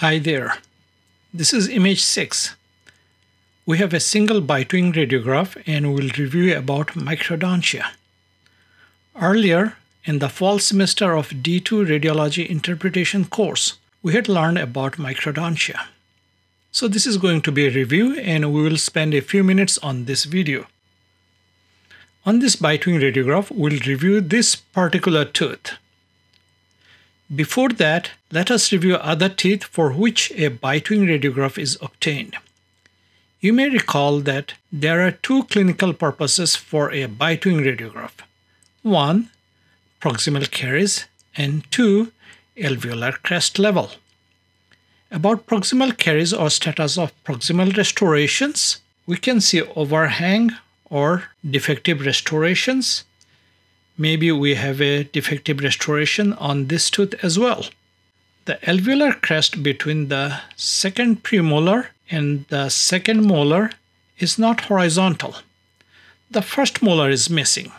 Hi there. This is image 6. We have a single bite-wing radiograph and we'll review about microdontia. Earlier, in the fall semester of D2 Radiology Interpretation course, we had learned about microdontia. So this is going to be a review and we will spend a few minutes on this video. On this bite-wing radiograph, we'll review this particular tooth. Before that, let us review other teeth for which a bite-wing radiograph is obtained. You may recall that there are two clinical purposes for a bite-wing radiograph. One, proximal caries, and two, alveolar crest level. About proximal caries or status of proximal restorations, we can see overhang or defective restorations, maybe we have a defective restoration on this tooth as well. The alveolar crest between the second premolar and the second molar is not horizontal. The first molar is missing.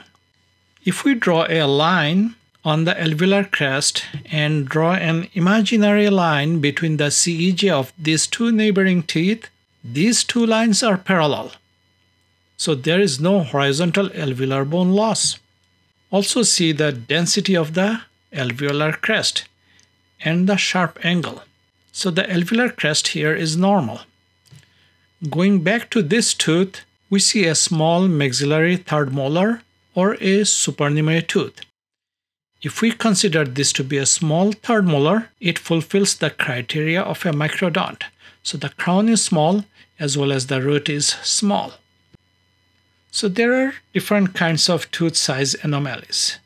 If we draw a line on the alveolar crest and draw an imaginary line between the CEJ of these two neighboring teeth, these two lines are parallel. So there is no horizontal alveolar bone loss. Also see the density of the alveolar crest and the sharp angle. So the alveolar crest here is normal. Going back to this tooth, we see a small maxillary third molar or a supernumerary tooth. If we consider this to be a small third molar, it fulfills the criteria of a microdont. So the crown is small as well as the root is small. So there are different kinds of tooth size anomalies.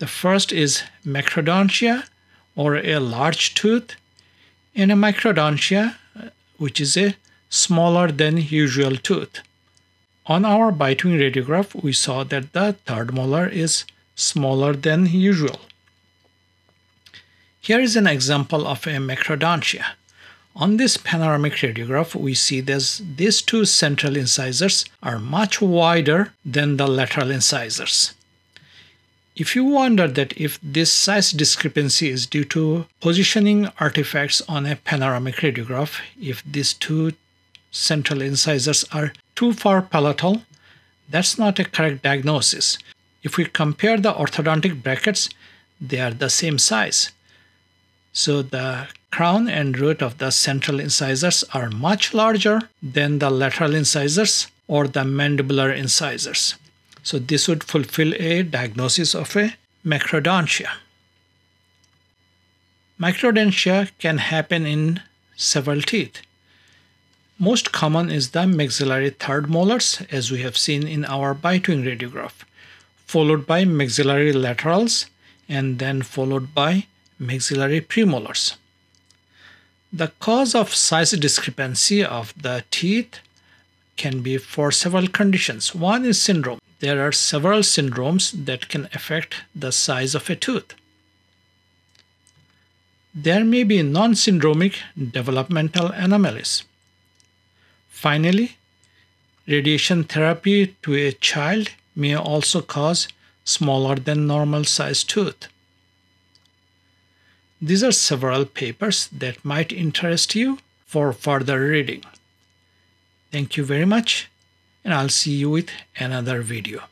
The first is macrodontia or a large tooth and a microdontia uh, which is a smaller than usual tooth. On our bite-wing radiograph we saw that the third molar is smaller than usual. Here is an example of a macrodontia. On this panoramic radiograph, we see that these two central incisors are much wider than the lateral incisors. If you wonder that if this size discrepancy is due to positioning artifacts on a panoramic radiograph, if these two central incisors are too far palatal, that's not a correct diagnosis. If we compare the orthodontic brackets, they are the same size. So the crown and root of the central incisors are much larger than the lateral incisors or the mandibular incisors. So this would fulfill a diagnosis of a macrodontia. Microdontia can happen in several teeth. Most common is the maxillary third molars as we have seen in our bite-wing radiograph, followed by maxillary laterals and then followed by maxillary premolars. The cause of size discrepancy of the teeth can be for several conditions. One is syndrome. There are several syndromes that can affect the size of a tooth. There may be non-syndromic developmental anomalies. Finally, radiation therapy to a child may also cause smaller than normal sized tooth. These are several papers that might interest you for further reading. Thank you very much, and I'll see you with another video.